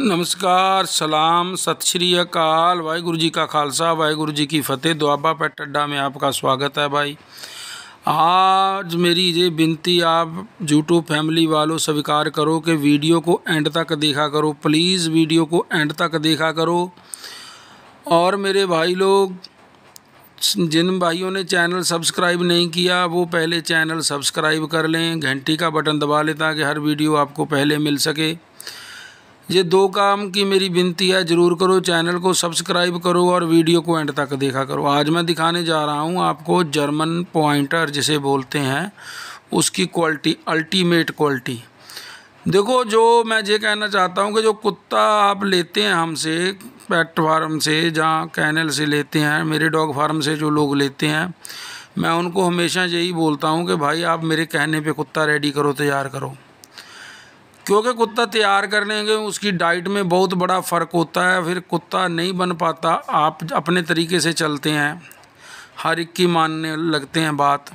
नमस्कार, सलाम, सत श्री अकाल। वाहगुरु जी का खालसा, वाहगुरु जी की फतेह। दुआबा ਪੈਟ अड्डा में आपका स्वागत है भाई। आज मेरी ये बिनती आप यूट्यूब फैमिली वालों, स्वीकार करो कि वीडियो को एंड तक देखा करो। प्लीज़ वीडियो को एंड तक देखा करो। और मेरे भाई लोग, जिन भाइयों ने चैनल सब्सक्राइब नहीं किया, वो पहले चैनल सब्सक्राइब कर लें। घंटी का बटन दबा लें ताकि हर वीडियो आपको पहले मिल सके। ये दो काम की मेरी विनती है, ज़रूर करो, चैनल को सब्सक्राइब करो और वीडियो को एंड तक देखा करो। आज मैं दिखाने जा रहा हूँ आपको जर्मन पॉइंटर जिसे बोलते हैं, उसकी क्वालिटी, अल्टीमेट क्वालिटी। देखो, जो मैं ये कहना चाहता हूँ कि जो कुत्ता आप लेते हैं हमसे, पेट फार्म से, जहाँ कैनल से लेते हैं, मेरे डॉग फार्म से जो लोग लेते हैं, मैं उनको हमेशा यही बोलता हूँ कि भाई आप मेरे कहने पे कुत्ता रेडी करो, तैयार करो। क्योंकि कुत्ता तैयार करने के उसकी डाइट में बहुत बड़ा फ़र्क होता है, फिर कुत्ता नहीं बन पाता। आप अपने तरीके से चलते हैं, हर एक की मानने लगते हैं बात।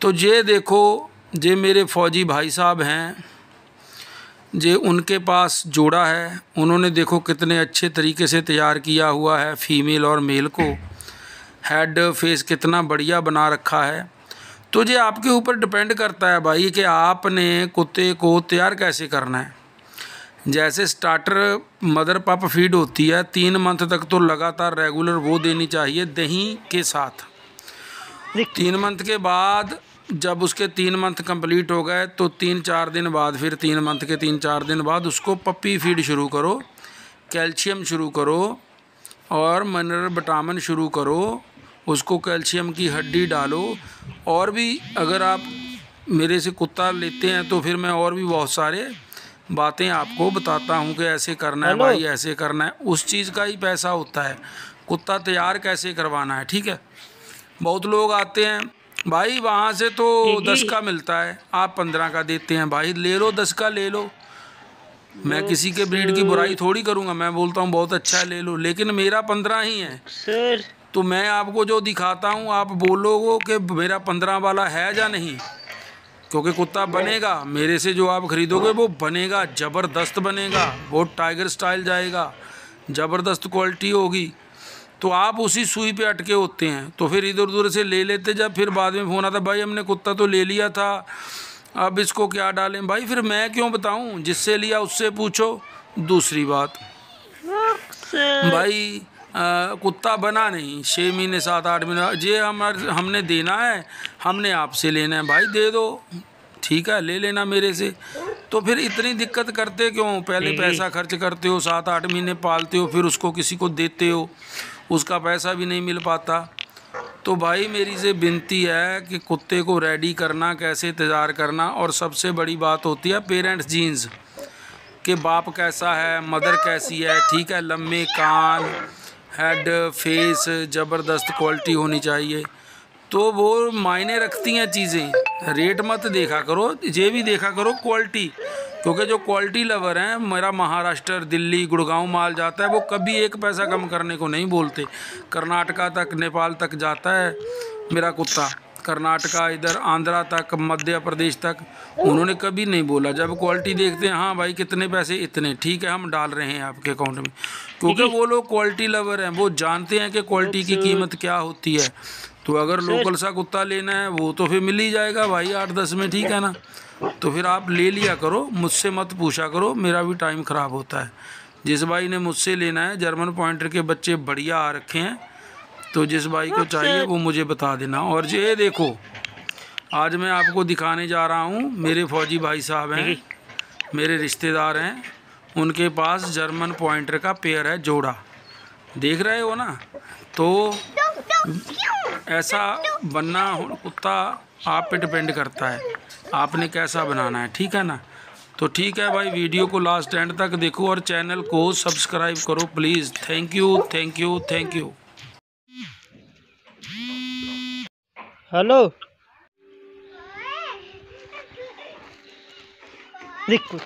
तो ये देखो ये मेरे फौजी भाई साहब हैं, जे उनके पास जोड़ा है, उन्होंने देखो कितने अच्छे तरीके से तैयार किया हुआ है, फीमेल और मेल को। हेड फेस कितना बढ़िया बना रखा है। तो ये आपके ऊपर डिपेंड करता है भाई कि आपने कुत्ते को तैयार कैसे करना है। जैसे स्टार्टर मदर पप फ़ीड होती है तीन मंथ तक तो लगातार रेगुलर वो देनी चाहिए दही के साथ। तीन मंथ के बाद जब उसके तीन मंथ कंप्लीट हो गए तो तीन चार दिन बाद फिर तीन मंथ के तीन चार दिन बाद उसको पप्पी फ़ीड शुरू करो कैल्शियम शुरू करो और मिनरल विटामिन शुरू करो उसको कैल्शियम की हड्डी डालो और भी अगर आप मेरे से कुत्ता लेते हैं तो फिर मैं और भी बहुत सारे बातें आपको बताता हूँ कि ऐसे करना है भाई ऐसे करना है। उस चीज़ का ही पैसा होता है। कुत्ता तैयार कैसे करवाना है ठीक है? बहुत लोग आते हैं भाई वहाँ से तो दस का मिलता है आप पंद्रह का देते हैं। भाई ले लो दस का ले लो। मैं किसी के ब्रीड की बुराई थोड़ी करूँगा मैं बोलता हूँ बहुत अच्छा है ले लो। लेकिन मेरा पंद्रह ही है। सर तो मैं आपको जो दिखाता हूँ आप बोलोगे कि मेरा पंद्रह वाला है या नहीं? क्योंकि कुत्ता बनेगा मेरे से जो आप ख़रीदोगे वो बनेगा ज़बरदस्त बनेगा वो टाइगर स्टाइल जाएगा ज़बरदस्त क्वालिटी होगी। तो आप उसी सुई पे अटके होते हैं। तो फिर इधर उधर से ले लेते जब फिर बाद में फ़ोन आता भाई हमने कुत्ता तो ले लिया था अब इसको क्या डालें? भाई फिर मैं क्यों बताऊँ? जिससे लिया उससे पूछो। दूसरी बात। भाई आ, कुत्ता बना नहीं। छः महीने सात आठ महीने। ये हमारे हमने देना है हमने आपसे लेना है। भाई दे दो। ठीक है ले लेना मेरे से। तो फिर इतनी दिक्कत करते क्यों? पहले पैसा खर्च करते हो सात आठ महीने पालते हो फिर उसको किसी को देते हो। उसका पैसा भी नहीं मिल पाता। तो भाई मेरी से विनती है कि कुत्ते को रेडी करना कैसे तैयार करना। और सबसे बड़ी बात होती है पेरेंट्स जीन्स कि बाप कैसा है मदर कैसी है ठीक है लम्बे कान हेड फेस ज़बरदस्त क्वालिटी होनी चाहिए। तो वो मायने रखती हैं चीज़ें। रेट मत देखा करो, ये भी देखा करो क्वालिटी क्योंकि जो क्वालिटी लवर हैं, मेरा महाराष्ट्र, दिल्ली, गुड़गांव माल जाता है, वो कभी एक पैसा कम करने को नहीं बोलते। कर्नाटका तक, नेपाल तक जाता है मेरा कुत्ता। कर्नाटका इधर आंध्रा तक मध्य प्रदेश तक उन्होंने कभी नहीं बोला। जब क्वालिटी देखते हैं हाँ भाई कितने पैसे इतने। ठीक है हम डाल रहे हैं आपके अकाउंट में। क्योंकि वो लोग क्वालिटी लवर हैं वो जानते हैं कि क्वालिटी की कीमत क्या होती है। तो अगर लोकल सा कुत्ता लेना है वो तो फिर मिल ही जाएगा भाई आठ दस में ठीक है ना? तो फिर आप ले लिया करो मुझसे मत पूछा करो मेरा भी टाइम ख़राब होता है। जिस भाई ने मुझसे लेना है जर्मन पॉइंटर के बच्चे बढ़िया आ रखे हैं तो जिस भाई को चाहिए वो मुझे बता देना। और ये देखो आज मैं आपको दिखाने जा रहा हूँ मेरे फौजी भाई साहब हैं मेरे रिश्तेदार हैं उनके पास जर्मन पॉइंटर का पेयर है जोड़ा। देख रहे हो ना? तो ऐसा बनना कुत्ता आप पे डिपेंड करता है। आपने कैसा बनाना है ठीक है ना? तो ठीक है भाई वीडियो को लास्ट एंड तक देखो और चैनल को सब्सक्राइब करो please thank you thank you thank you hello. देखो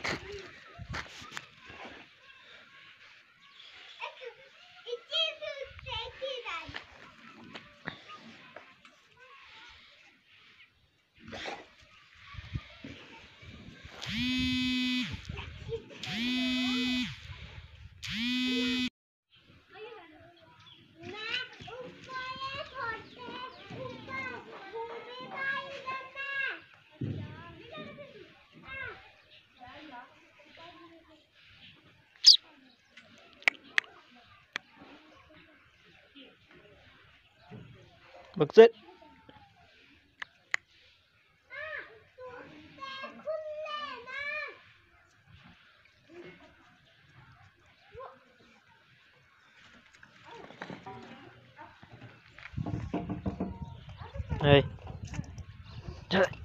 bực dứt đây Trời.